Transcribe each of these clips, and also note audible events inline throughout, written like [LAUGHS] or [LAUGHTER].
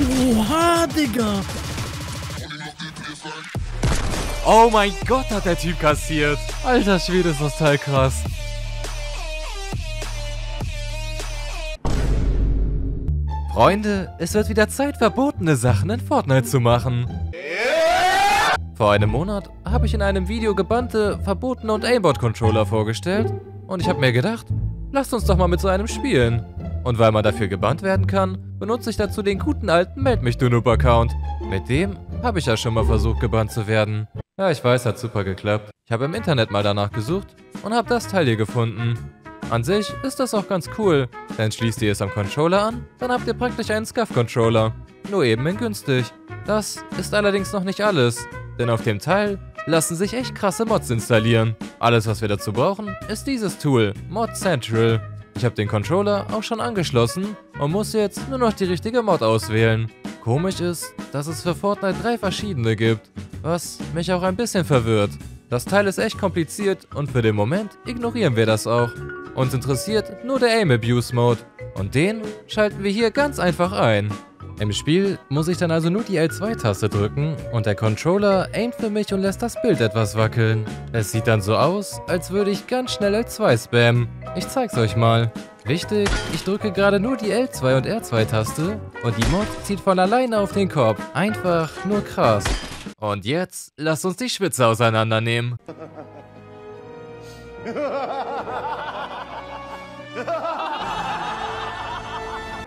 Oha, Digga. Oh mein Gott, hat der Typ kassiert. Alter Schwede, ist das Teil krass. Freunde, es wird wieder Zeit, verbotene Sachen in Fortnite zu machen. Vor einem Monat habe ich in einem Video gebannte, verbotene und Aimbot-Controller vorgestellt und ich habe mir gedacht, lasst uns doch mal mit so einem spielen. Und weil man dafür gebannt werden kann, benutze ich dazu den guten alten Meld mich du Noob Account. Mit dem habe ich ja schon mal versucht gebannt zu werden. Ja, ich weiß, hat super geklappt. Ich habe im Internet mal danach gesucht und habe das Teil hier gefunden. An sich ist das auch ganz cool, denn schließt ihr es am Controller an, dann habt ihr praktisch einen Scuff-Controller. Nur eben in günstig. Das ist allerdings noch nicht alles, denn auf dem Teil lassen sich echt krasse Mods installieren. Alles was wir dazu brauchen, ist dieses Tool, Mod Central. Ich habe den Controller auch schon angeschlossen und muss jetzt nur noch die richtige Mod auswählen. Komisch ist, dass es für Fortnite drei verschiedene gibt, was mich auch ein bisschen verwirrt. Das Teil ist echt kompliziert und für den Moment ignorieren wir das auch. Uns interessiert nur der Aim Abuse Mode und den schalten wir hier ganz einfach ein. Im Spiel muss ich dann also nur die L2-Taste drücken und der Controller aimt für mich und lässt das Bild etwas wackeln. Es sieht dann so aus, als würde ich ganz schnell L2 spammen. Ich zeig's euch mal. Wichtig, ich drücke gerade nur die L2 und R2-Taste und die Mod zieht von alleine auf den Kopf. Einfach nur krass. Und jetzt lasst uns die Schwitze auseinandernehmen. [LAUGHS]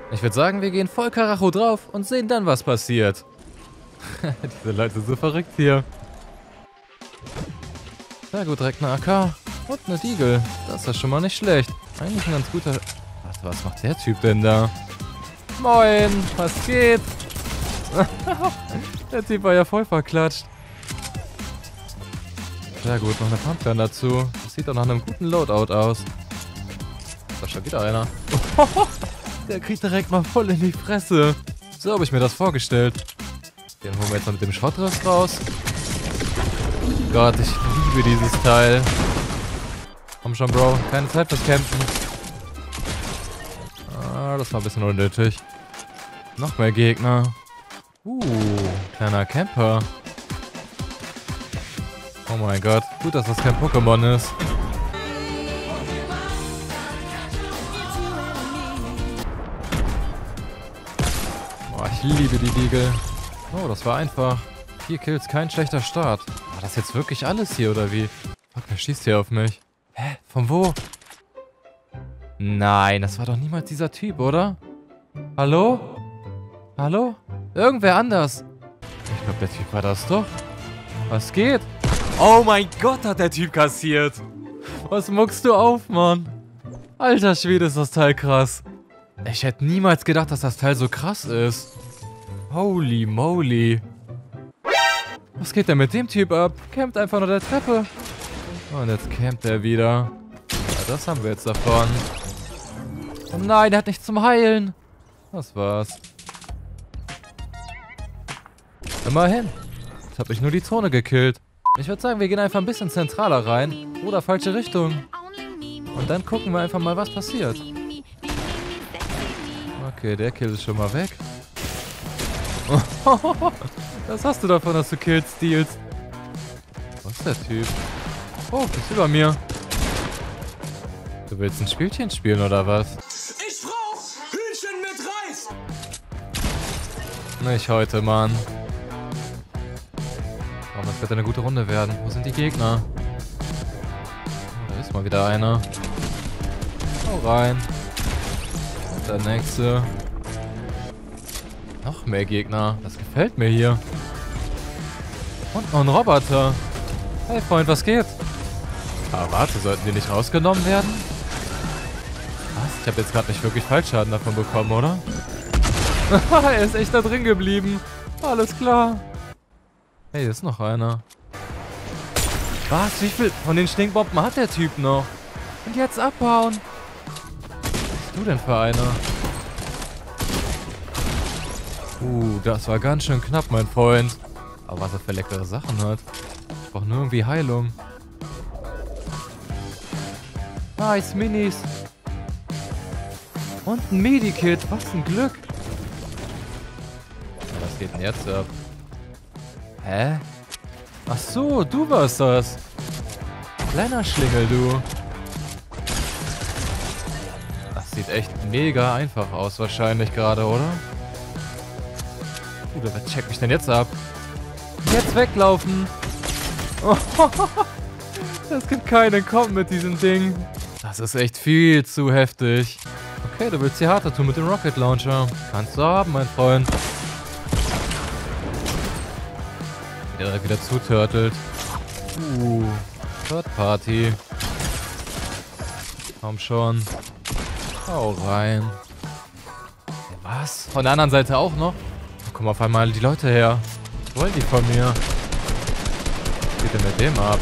Ich würde sagen, wir gehen voll Karacho drauf und sehen dann, was passiert. [LAUGHS] Diese Leute sind so verrückt hier. Sehr gut, direkt eine AK. Und eine Diegel. Das ist schon mal nicht schlecht. Eigentlich ein ganz guter... Warte, was macht der Typ denn da? Moin, was geht? [LAUGHS] der Typ war ja voll verklatscht. Sehr gut, noch eine Pumpgun dazu. Das sieht doch nach einem guten Loadout aus. Ist da schon wieder einer. [LAUGHS] Der kriegt direkt mal voll in die Fresse. So habe ich mir das vorgestellt. Den holen wir jetzt mal mit dem Schrottriss raus. Gott, ich liebe dieses Teil. Komm schon, Bro. Keine Zeit fürs Kämpfen. Ah, das war ein bisschen unnötig. Noch mehr Gegner. Uh, kleiner Camper. Oh mein Gott. Gut, dass das kein Pokémon ist. Ich liebe die Diegel. Oh, das war einfach. Vier Kills, kein schlechter Start. War das jetzt wirklich alles hier, oder wie? Fuck, wer schießt hier auf mich? Hä? Von wo? Nein, das war doch niemals dieser Typ, oder? Hallo? Hallo? Irgendwer anders. Ich glaube, der Typ war das doch. Was geht? Oh mein Gott, hat der Typ kassiert. Was muckst du auf, Mann? Alter Schwede, ist das Teil krass. Ich hätte niemals gedacht, dass das Teil so krass ist. Holy moly. Was geht denn mit dem Typ ab? Campt einfach nur der Treppe. Und jetzt campt er wieder. Ja, das haben wir jetzt davon. Oh nein, er hat nichts zum Heilen. Das war's. Immerhin. Jetzt habe ich nur die Zone gekillt. Ich würde sagen, wir gehen einfach ein bisschen zentraler rein. Oder falsche Richtung. Und dann gucken wir einfach mal, was passiert. Okay, der Kill ist schon mal weg. [LAUGHS] Was hast du davon, dass du Kills stealst? Was ist der Typ? Oh, ist über mir. Du willst ein Spielchen spielen oder was? Ich brauch Hühnchen mit Reis! Nicht heute, Mann. Oh, das wird eine gute Runde werden. Wo sind die Gegner? Oh, da ist mal wieder einer. Hau rein. Und der nächste. Noch mehr Gegner. Das gefällt mir hier. Und noch ein Roboter. Hey Freund, was geht? Ah, warte, sollten die nicht rausgenommen werden? Was? Ich habe jetzt gerade nicht wirklich Fallschaden davon bekommen, oder? [LAUGHS] er ist echt da drin geblieben. Alles klar. Hey, hier ist noch einer. Was? Wie viel von den Stinkbomben hat der Typ noch? Und jetzt abhauen. Was bist du denn für einer? Uh, das war ganz schön knapp, mein Freund. Aber was er für leckere Sachen hat. Ich brauche nur irgendwie Heilung. Nice, Minis. Und ein Medikit. Was ein Glück. Was geht denn jetzt ab? Hä? Ach so, du warst das. Kleiner Schlingel, du. Das sieht echt mega einfach aus wahrscheinlich gerade, oder? Bruder, wer checkt mich denn jetzt ab? Jetzt weglaufen. [LAUGHS] Es gibt keinen Kommen mit diesem Ding. Das ist echt viel zu heftig. Okay, du willst die harte tun mit dem Rocket Launcher. Kannst du haben, mein Freund. Der wieder zuturtelt. Uh, Third Party. Komm schon. Hau rein. Was? Von der anderen Seite auch noch? Kommen auf einmal die Leute her. Was wollen die von mir? Was geht denn mit dem ab?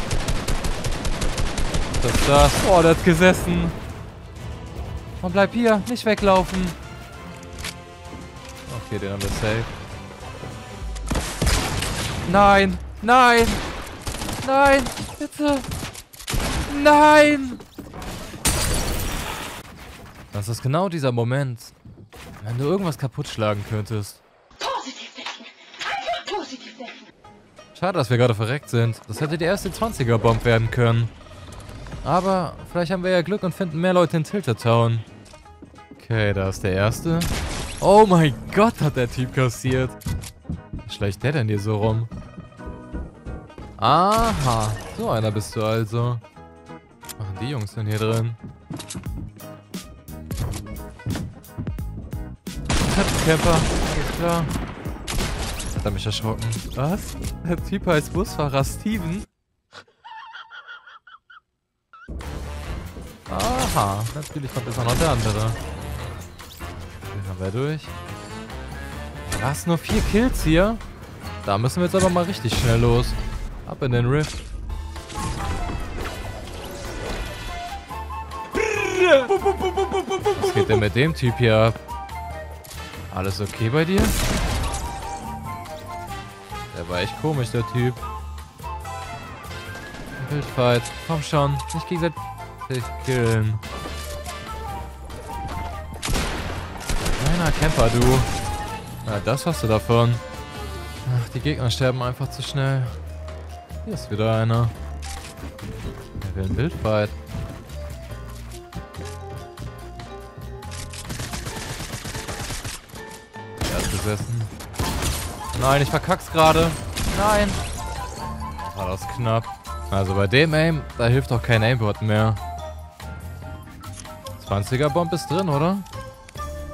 Was ist das? Oh, der hat gesessen. Und bleib hier, nicht weglaufen. Okay, den haben wir safe. Nein, nein, nein, bitte. Nein! Das ist genau dieser Moment, wenn du irgendwas kaputt schlagen könntest. Schade, dass wir gerade verreckt sind. Das hätte die erste 20er-Bomb werden können. Aber vielleicht haben wir ja Glück und finden mehr Leute in Tilted Town. Okay, da ist der erste. Oh mein Gott, hat der Typ kassiert. Wie schleicht der denn hier so rum? Aha, so einer bist du also. Was machen die Jungs denn hier drin? Camper, alles klar. Hat mich erschrocken. Was? Der Typ heißt Busfahrer Steven? Aha, natürlich kommt jetzt auch noch der andere. Den haben wir durch. Was, nur vier Kills hier? Da müssen wir jetzt aber mal richtig schnell los. Ab in den Rift. Was geht denn mit dem Typ hier ab? Alles okay bei dir? Der war echt komisch, der Typ. Wildfight. Komm schon. Nicht gegenseitig killen. Kleiner Camper, du. Na, das hast du davon. Ach, die Gegner sterben einfach zu schnell. Hier ist wieder einer. Der will einen Wildfight. Der hat gesessen. Nein, ich verkack's gerade. Nein. War das knapp. Also bei dem Aim, da hilft auch kein Aimbot mehr. 20er Bomb ist drin, oder?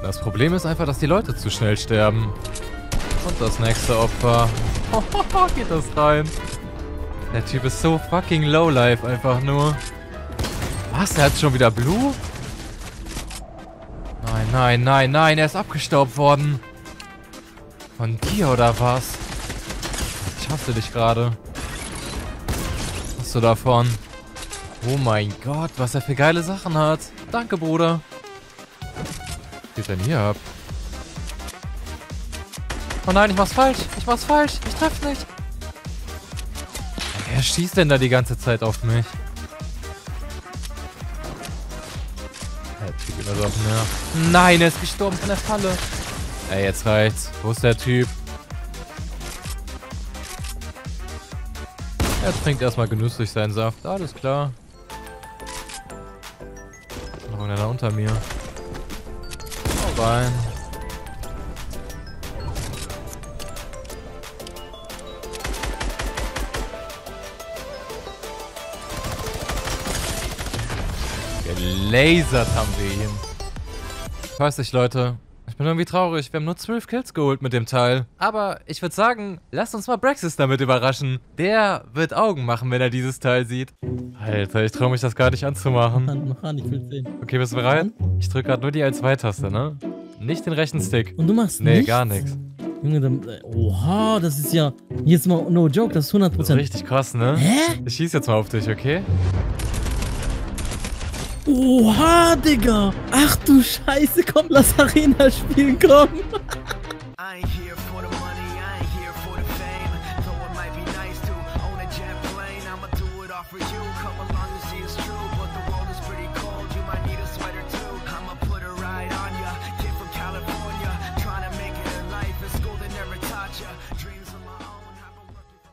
Das Problem ist einfach, dass die Leute zu schnell sterben. Und das nächste Opfer. Geht das rein? Der Typ ist so fucking lowlife einfach nur. Was? Er hat schon wieder Blue? Nein, nein, nein, nein. Er ist abgestaubt worden. Von dir oder was? Ich hasse dich gerade. Was hast du davon? Oh mein Gott, was er für geile Sachen hat. Danke, Bruder. Was geht denn hier ab? Oh nein, ich mach's falsch. Ich mach's falsch. Ich treffe nicht. Wer schießt denn da die ganze Zeit auf mich? Mir. Nein, er ist gestorben von der Falle. Ey, jetzt reicht's. Wo ist der Typ? Er trinkt erstmal genüsslich seinen Saft. Alles klar. Noch einer da unter mir. Hau rein. Gelasert haben wir ihn. Ich weiß nicht, Leute. Ich bin irgendwie traurig. Wir haben nur 12 Kills geholt mit dem Teil. Aber ich würde sagen, lasst uns mal Braxis damit überraschen. Der wird Augen machen, wenn er dieses Teil sieht. Alter, ich traue mich das gar nicht anzumachen. Noch an, ich will sehen. Okay, bist du bereit? Ich drücke gerade nur die L2-Taste, ne? Nicht den rechten Stick. Und du machst Nee, nichts? gar nichts. Junge, dann, oha, das ist ja, jetzt mal, no joke, das ist 100%. Das ist richtig krass, ne? Hä? Ich schieße jetzt mal auf dich, okay? Oha, Digga. Ach du Scheiße, komm, lass Arena spielen, komm.